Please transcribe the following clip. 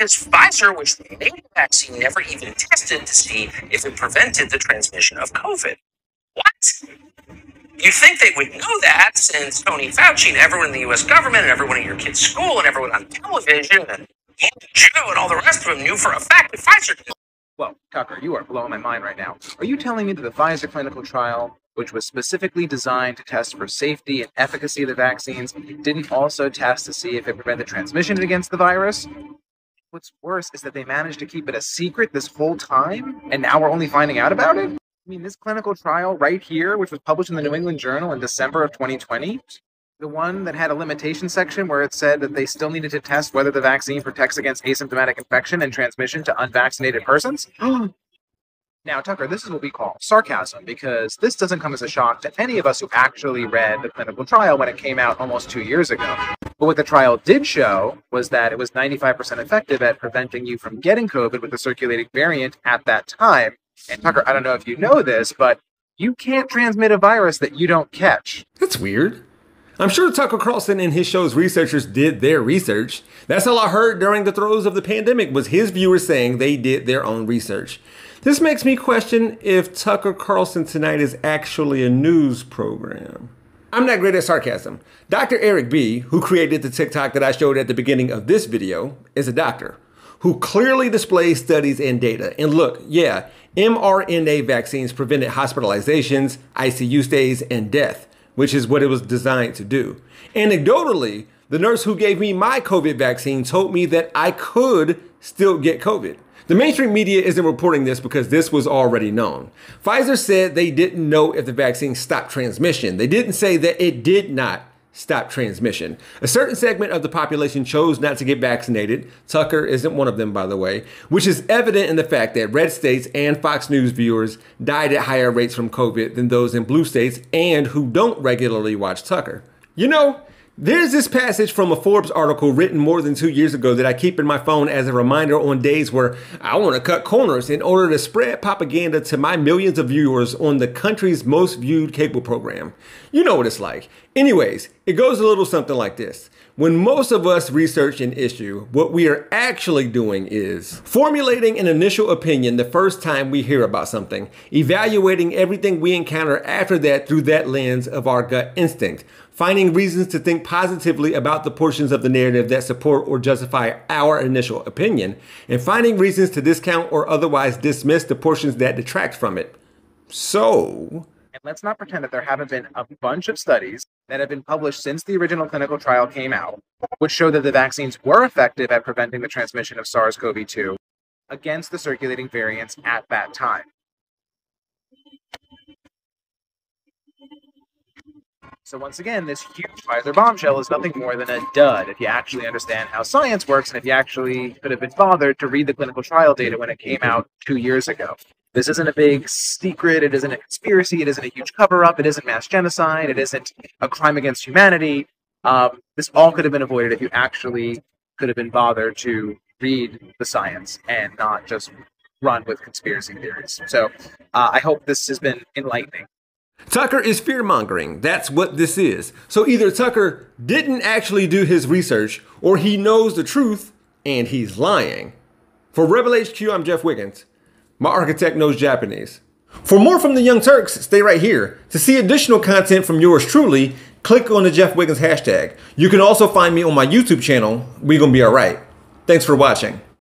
Because Pfizer, which made the vaccine, never even tested to see if it prevented the transmission of COVID. What? You think they would know that since Tony Fauci and everyone in the US government and everyone at your kid's school and everyone on television and Joe and all the rest of them knew for a fact that Pfizer did Well, Tucker, you are blowing my mind right now. Are you telling me that the Pfizer clinical trial, which was specifically designed to test for safety and efficacy of the vaccines, didn't also test to see if it prevented the transmission against the virus? What's worse is that they managed to keep it a secret this whole time, and now we're only finding out about it? I mean, this clinical trial right here, which was published in the New England Journal in December of 2020, the one that had a limitation section where it said that they still needed to test whether the vaccine protects against asymptomatic infection and transmission to unvaccinated persons. now, Tucker, this is what we call sarcasm because this doesn't come as a shock to any of us who actually read the clinical trial when it came out almost two years ago. But what the trial did show was that it was 95% effective at preventing you from getting COVID with the circulating variant at that time. And Tucker, I don't know if you know this, but you can't transmit a virus that you don't catch. That's weird. I'm sure Tucker Carlson and his show's researchers did their research. That's all I heard during the throes of the pandemic was his viewers saying they did their own research. This makes me question if Tucker Carlson Tonight is actually a news program. I'm not great at sarcasm. Dr. Eric B., who created the TikTok that I showed at the beginning of this video, is a doctor who clearly displays studies and data. And look, yeah, mRNA vaccines prevented hospitalizations, ICU stays, and death, which is what it was designed to do. Anecdotally, the nurse who gave me my COVID vaccine told me that I could still get COVID. The mainstream media isn't reporting this because this was already known. Pfizer said they didn't know if the vaccine stopped transmission. They didn't say that it did not stop transmission. A certain segment of the population chose not to get vaccinated. Tucker isn't one of them, by the way, which is evident in the fact that red states and Fox News viewers died at higher rates from COVID than those in blue states and who don't regularly watch Tucker. You know, there's this passage from a Forbes article written more than two years ago that I keep in my phone as a reminder on days where I want to cut corners in order to spread propaganda to my millions of viewers on the country's most viewed cable program. You know what it's like. Anyways, it goes a little something like this. When most of us research an issue, what we are actually doing is formulating an initial opinion the first time we hear about something, evaluating everything we encounter after that through that lens of our gut instinct, finding reasons to think positively about the portions of the narrative that support or justify our initial opinion, and finding reasons to discount or otherwise dismiss the portions that detract from it. So, and let's not pretend that there haven't been a bunch of studies that have been published since the original clinical trial came out, which show that the vaccines were effective at preventing the transmission of SARS CoV 2 against the circulating variants at that time. So once again, this huge Pfizer bombshell is nothing more than a dud if you actually understand how science works and if you actually could have been bothered to read the clinical trial data when it came out two years ago. This isn't a big secret. It isn't a conspiracy. It isn't a huge cover up. It isn't mass genocide. It isn't a crime against humanity. Um, this all could have been avoided if you actually could have been bothered to read the science and not just run with conspiracy theories. So uh, I hope this has been enlightening. Tucker is fear mongering. That's what this is. So either Tucker didn't actually do his research or he knows the truth and he's lying. For Rebel HQ, I'm Jeff Wiggins. My architect knows Japanese. For more from the Young Turks, stay right here. To see additional content from yours truly, click on the Jeff Wiggins hashtag. You can also find me on my YouTube channel, We Gonna Be Alright. Thanks for watching.